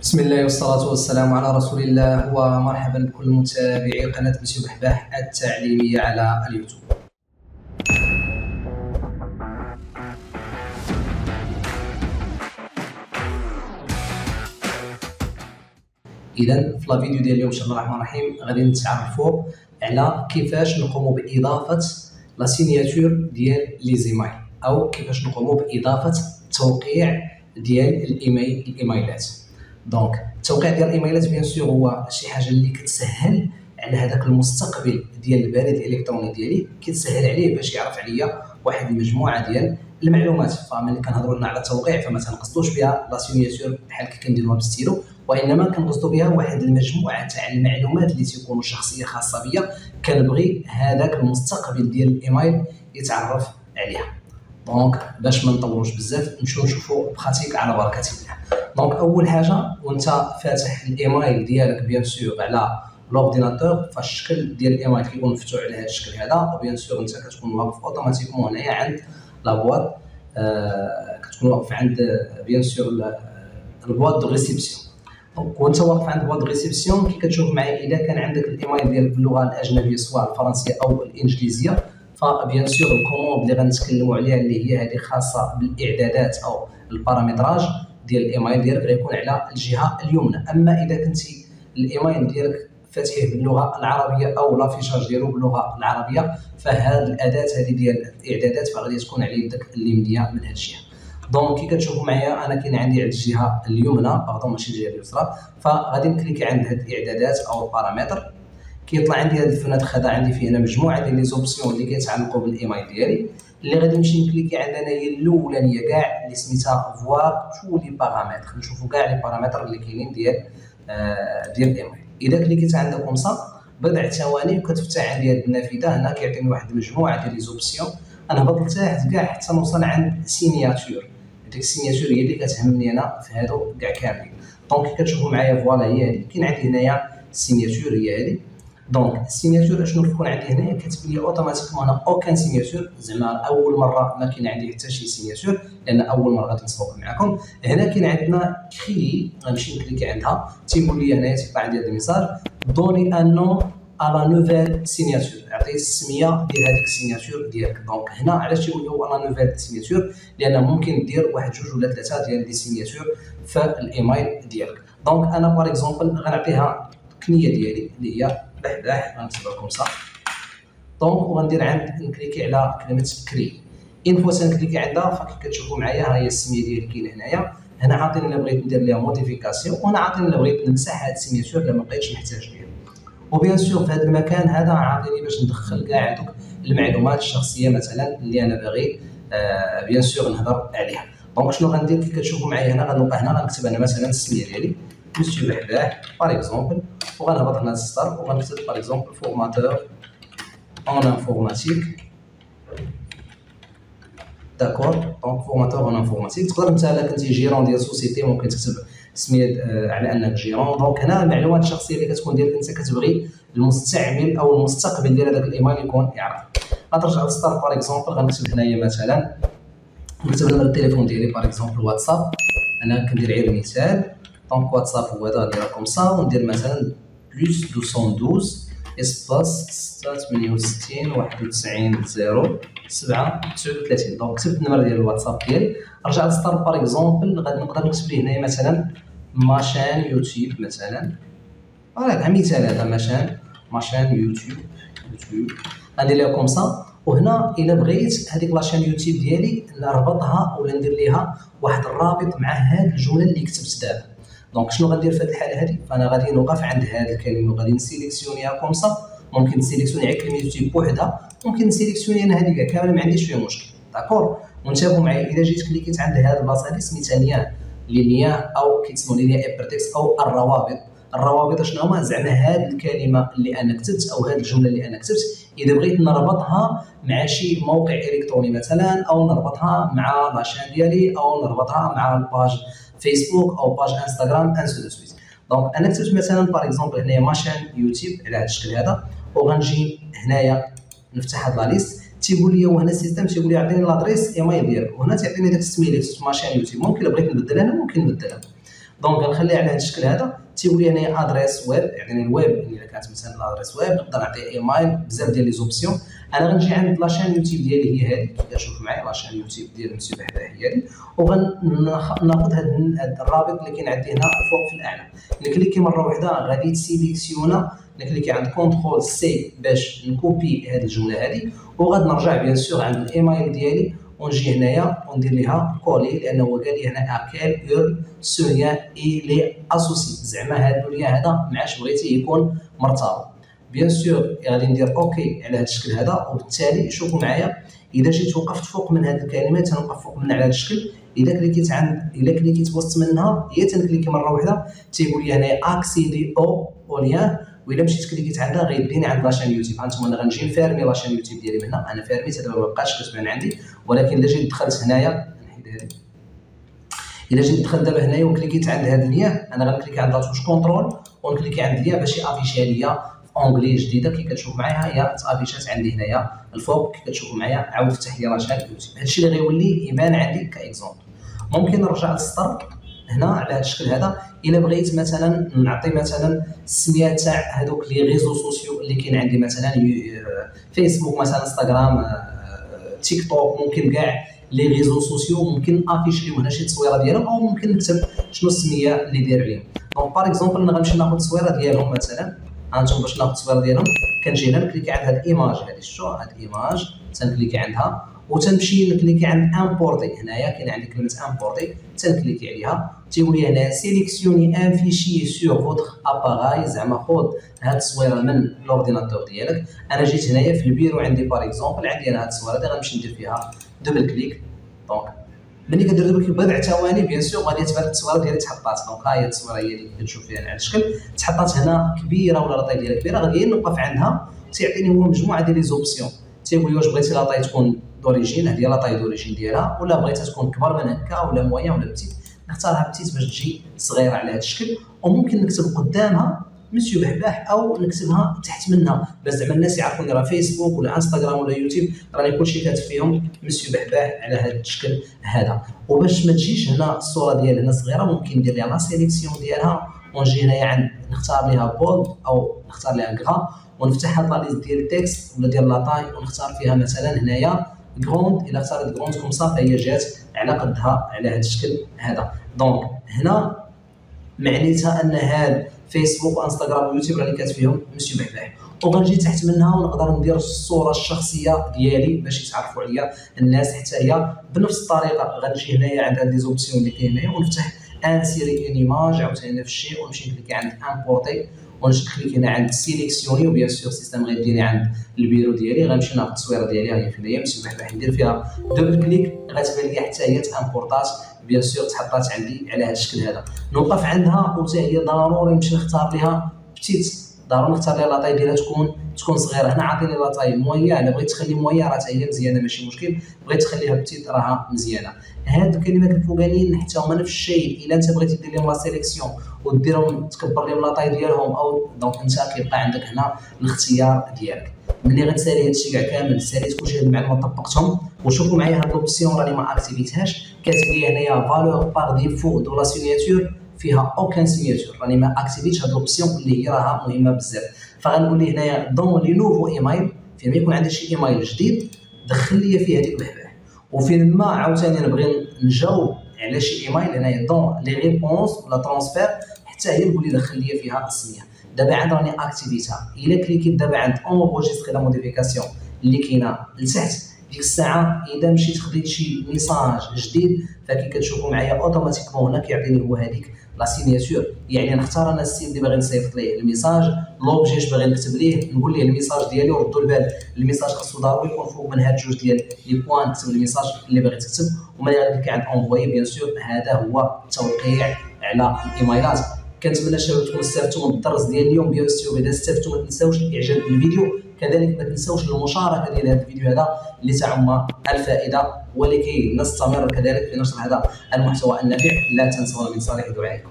بسم الله والصلاة والسلام على رسول الله ومرحبا بكل متابعي قناة مسيو بحباح التعليمية على اليوتيوب. اذا في la vidéo ديال اليوم شاء الله الرحمن الرحيم غادي نتعرفوا على كيفاش نقوموا بإضافة la signature ديال les emails أو كيفاش نقوموا بإضافة توقيع ديال الايميل الايميلات donc التوقيع ديال الإيميلات bien sûr هو شي حاجة اللي كتسهل على هذاك المستقبل ديال البريد الإلكتروني ديالي كتسهل عليه باش يعرف عليا واحد المجموعة ديال المعلومات فملي كنهضروا لنا على التوقيع فما تنقصدوش بها la signature بحال كي كنديروها بالستيلو وإنما كنقصدوا بها واحد المجموعة تاع المعلومات اللي تيكونوا شخصية خاصة بيا كنبغي هذاك المستقبل ديال الإيميل يتعرف عليها. donc باش ما نطولوش بزاف نمشيو نشوفوا pratique على بركة الله. donc أول حاجة وأنت فاتح الايميل ديالك bien sûr على l'ordinateur فالشكل ديال الايميل كيكون مفتوح على هذا الشكل هذا و bien sûr أنت كتكون واقف automatiquement هنايا عند la boîte آه كتكون واقف عند bien sûr ال boîte de réception وأنت واقف عند boîte réception كي كتشوف معايا اذا كان عندك الايميل ديالك باللغة الأجنبية سواء الفرنسية أو الإنجليزية ف bien sûr ال commande اللي غنتكلموا عليها اللي هي هذه خاصة بالإعدادات أو ال paramétrage. ديال الايميل ديالك غيكون على الجهة اليمنى. أما إذا كنتي الايميل ديالك فاتحه باللغة العربية أو l'affichage ديالو باللغة العربية فهاد الأداة هذه ديال الإعدادات فغادي تكون على يدك اليمنية من هاد الجهه donc كي كتشوفوا معايا أنا كاين عندي على الجهة اليمنى pardon ماشي الجهة اليسرى فغادي ن cliquer عند هاد الإعدادات أو البارامتر كيطلع عندي هاد الفنادق هذا عندي فيه هنا مجموعة ديال les options اللي كيتعلقوا بالايميل ديالي. اللي غادي نمشي ن cliquer عند هنايا الأولانية كاع اللي سميتها voir tous les paramètres نشوفوا كاع les paramètres اللي كاينين ديال آه ديال الايميل إذا كليكيت عند comme ça بضع ثواني وكتفتح عندي النافذه هنا كيعطيني واحد المجموعة ديال les options نهبط لتحت كاع حتى نوصل عند signature هذيك ال signature هي اللي كتهمني أنا في هادو كاع كاملين. donc كتشوفوا معايا voilà هي هذه كاين عندي هنايا ال signature هي هذه donc ال signature اشنو كيكون عندي هنايا كتبين لي automatiquement أنا aucune signature زعما اول مره ما كاين عندي حتى شي signature لأن اول مره غادي نصور معكم. هنا كاين عندنا créer غنمشي ن cliquer عندها. تيقول لي هنايا تيطلع عندي هذا ال message donnez un nom à la nouvelle signature عطيه السمية ديال هذيك ال signature ديالك. donc هنا علاش تيقول هو la nouvelle signature لأن ممكن دير واحد جوج ولا ثلاثة ديال les signatures في الايميل ديالك. donc أنا par exemple غنعطيها الكنية ديالي اللي هي بحباح غنكتبها لكم صح؟ donc وغندير عند ن cliquer على كلمة créer une fois تن cliquer عندها فكي كتشوفوا معايا ها هي السمية ديالي كاينة هنايا. هنا عاطيني إلا بغيت ندير ليها modification وهنا عاطيني إلا بغيت نمسح هاد ال signature إلا ما بقيتش محتاج ليها. و bien sûr في هذا المكان هذا عاطيني باش ندخل كاع هذوك المعلومات الشخصية مثلا اللي أنا باغي آه bien sûr نهضر عليها. donc شنو غندير؟ كي كتشوفوا معايا هنا غنوقع هنا غنكتب أنا مثلا السمية ديالي. monsieur بحباح par exemple وغنهبط هنا الستار وغنكتب par exemple formateur en informatique d'accord donc formateur en informatique تقدر انت الا كنتي gérant ديال société ممكن تكتب سميه على انك gérant donc هنا المعلومات الشخصيه اللي كتكون ديالك انت كتبغي المستعمل أو المستقبل ديال هذاك الايميل يكون يعرف غترجع للستار par exemple غنكتب هنايا مثلا نكتب numéro التليفون ديالي par exemple واتساب أنا كندير غير مثال donc واتساب هو هذا نديرها comme ça وندير مثلا plus 212 espace 68 91 0 7 39 donc كتبت النمر ديال الواتساب ديالي رجعت للستار par exemple غادي نقدر نكتب ليه هنايا مثلا ma chaîne يوتيوب مثلا voilà مثال هذا ma chaîne ma chaîne يوتيوب يوتيوب غندير ليها comme ça وهنا الا بغيت هذيك la chaîne يوتيوب ديالي نربطها ولا ندير ليها واحد الرابط مع هذه الجمله اللي كتبت دابا donc شنو غندير في هذه الحالة هذه فأنا غادي نوقف عند هذه الكلمة وغادي نسيليكسيونيها comme ça. ممكن نسيليكسيوني على كلمة بوحدها. ممكن نسيليكسيوني أنا هذه كاملة ما عنديش فيها مشكل. d'accord؟ وانتبهوا معايا. اذا جيت كليكيت عند هذه البلاصة هذه سميتها نياه les liens أو كيتسموا les liens hypertextes أو الروابط. الروابط شنو هما؟ زعما هذه الكلمة اللي أنا كتبت أو هذه الجملة اللي أنا كتبت. إذا بغيت نربطها مع شي موقع إلكتروني مثلا أو نربطها مع la chaîne ديالي أو نربطها مع ال page فيسبوك أو page انستغرام ainsi de suite. donc أنا كتبت مثلا par exemple هنايا ma chaîne يوتيوب على هذا الشكل هذا. وغنجي هنايا نفتح هاد la liste. تيقول لي وهنا ال système تيقول لي عطيني l'adresse email ديالك. وهنا تعطيني داك السميه اللي كتبت ma chaîne يوتيوب ممكن بغيت نبدلها أنا ممكن نبدلها. donc غنخليها على هذا الشكل هذا. تيقول لي هنايا adresse web يعني الويب إلا كانت مثلا ال adresse web نقدر نعطي ايميل بزاف ديال les options أنا غنجي عند la chaîne يوتيوب ديالي هي هذه كتشوف معايا la chaîne يوتيوب ديال مسيو بحباه هي هذه وغناخذ هذا الرابط اللي كاين عندي هنا فوق في الأعلى. نكليكي مرة واحدة غادي تسيليكسيونا. نكليكي عند contrôle C باش نكوبي هذه الجملة هذه وغادي نرجع bien sûr عند الإيميل ديالي. ونجي هنايا وندير ليها coller لأنه هو قال لي هنا à quelle URL ce lien est-il associé زعما هذا ال lien هذا معاش بغيتي يكون مرتبط. bien sûr غادي ندير OK على هذا الشكل هذا وبالتالي شوفوا معايا إذا جيت وقفت فوق من هذه الكلمات تنوقف فوق من على هذا الشكل إذا كليكيت عند إذا كليكيت وسط منها هي تنكليكي مرة واحدة تيقول لي هنايا accéder أو au lien وإلا مشيت كليكيت عندها غيديني عند la chaîne يوتيوب هانتوما أنا غنجي نفارمي la chaîne يوتيوب ديالي من هنا أنا فارميت هذا ما بقاش كتبان عندي ولكن الا جيت دخلت هنايا الا جيت دخلت دابا هنايا وكليكيت عند هذا ال lien أنا غنكليكي عند la touche contrôle ونكليكي عند ال lien باش يافيشي ليا onglet جديدة كي كتشوف معايا هي تافيشات عندي هنايا الفوق كي كتشوفوا معايا عاود فتح لي la chaîne يوتيوب هادشي اللي غيولي يبان عندي ك exemple ممكن نرجع للسطر هنا على هذا الشكل هذا. إلا بغيت مثلا نعطي مثلا السمية تاع هذوك les réseaux sociaux اللي كاين عندي مثلا فيسبوك مثلا انستغرام تيك توك ممكن كاع les réseaux sociaux ممكن افيشيو هنا شي تصويرة ديالهم أو ممكن نكتب شنو السمية اللي داير عليهم donc par exemple أنا غنمشي ناخذ تصويره ديالهم مثلا. هانتوما باش ناخذ التصويره ديالهم كنجي هنا نكليكي عند هاد ال image هادي شتو هاد ال image تنكليكي عندها وتنمشي نكليكي عند importer هنايا كاين عندي كلمة importer تنكليكي عليها. تيقول لي هنا sélectionner un fichier sur votre appareil زعما خذ هاد التصويره من l'ordinateur ديالك. أنا جيت هنايا في البيرو عندي par exemple عندي أنا هاد التصويره هادي غنمشي ندير فيها double clic donc ملي كدير clic بضع ثواني bien sûr غادي تبان التصويره ديالي تحطات دونك ها هي التصويره هي اللي كتشوف فيها على الشكل تحطات هنا كبيره ولا la taille ديالها كبيره؟ غادي نوقف عندها. تيعطيني هو مجموعة ديال les options. تيقول لي واش بغيتي la taille تكون d'origine؟ هذه la taille d'origine ديالها. ولا بغيتها تكون كبر من هكا ولا moyenne ولا petite. نختارها petite باش تجي صغيرة على هذا الشكل. وممكن نكتب قدامها مسيو بحباح أو نكتبها تحت منها. باش زعما الناس يعرفوني راه فيسبوك ولا إنستغرام ولا يوتيوب راني كلشي كاتب فيهم مسيو بحباح على هذا الشكل هذا. وباش ما تجيش هنا الصورة ديالي هنا صغيرة ممكن ندير لها la sélection ديالها. ونجي هنايا عند نختار لها bold أو نختار لها gras ونفتح هاد la liste ديال ال texte ولا ديال la taille ونختار فيها مثلا هنايا grande إلا اختارت grande comme ça فهي جات على قدها على هذا الشكل هذا. donc هنا معنيتها أن هاد فيسبوك وانستغرام ويوتيوب راني كاتب فيهم مسيو بحباح وغنجي تحت منها ونقدر ندير الصورة الشخصية ديالي باش يتعرفوا عليا الناس حتى هي. بنفس الطريقة غنجي هنايا عند هاد les options اللي كاين هنايا ونفتح insérer une image عاوتاني نفس الشيء ونمشي نكليكي عند importer ونجي clic هنا عند sélectionner و bien sûr ال système غيديني عند البيرو ديالي. غنمشي ناخذ التصويرة ديالي هي في هنايا مسيو بحال ندير فيها double clic غتبان لي حتى هي تامبورطات bien sûr تحطات عندي على هذا الشكل هذا. نوقف عندها وحتى هي ضروري نمشي نختار لها petite. ضروري نختار لها la taille ديالها تكون تكون صغيرة. هنا عاطيني la taille moyenne. أنا بغيت تخلي moyenne راه هي مزيانة ماشي مشكل. بغيت تخليها petite راها مزيانة. هاد الكلمات الفوقانيين حتى هما نفس الشيء. إلا أنت بغيتي دير لهم la sélection وديرهم تكبر لهم la taille ديالهم أو donc أنت كيبقى عندك هنا الاختيار ديالك. ملي غتسالي هادشي كاع كامل ساليت كلشي هاد المعلومات طبقتهم. وشوفوا معايا هاد l'option راني ما اكتيفيتهاش كاتب لي هنايا valeur par défaut de la signature فيها aucune signature راني ما activé تش هاد l'option اللي هي راها مهمه بزاف فغنقول لي هنايا dans les nouveaux emails فين ما يكون عندي شي ايميل جديد دخل لي فيه هذيك البحباح وفين ما عاوتاني نبغي نجاوب على شي ايميل هنايا dans les réponses ولا transferts حتى هي نقول لي دخل لي فيها السمية. دابا عاد راني activé تها إلا cliqué ت دابا عند enregistrer les modifications اللي كاينة لتحت. ديك الساعة إذا مشيت خديت شي message جديد فكي كتشوفوا معايا automatiquement هنا كيعطيني هو هذيك la signature يعني نختار أنا السيل اللي باغي نصيفط ليه ال message l'objet اش باغي نكتب ليه نقول ليه ال message ديالي وردوا البال. ال message خاصو ضروري يكون فوق من هاد جوج ديال les points نكتب ال message اللي باغي تكتب. وملي غادي عند envoyer bien sûr هذا هو التوقيع على الإيميلات. كنتمنى الشباب تكونوا استفدتوا من الدرس ديال اليوم. bien sûr إذا استفدتوا ما تنساوش الاعجاب بالفيديو. كذلك ما تنساوش المشاركة ديال هذا الفيديو هذا لتعم الفائدة ولكي نستمر كذلك في نشر هذا المحتوى النافع. لا تنسوا من صالح دعائكم.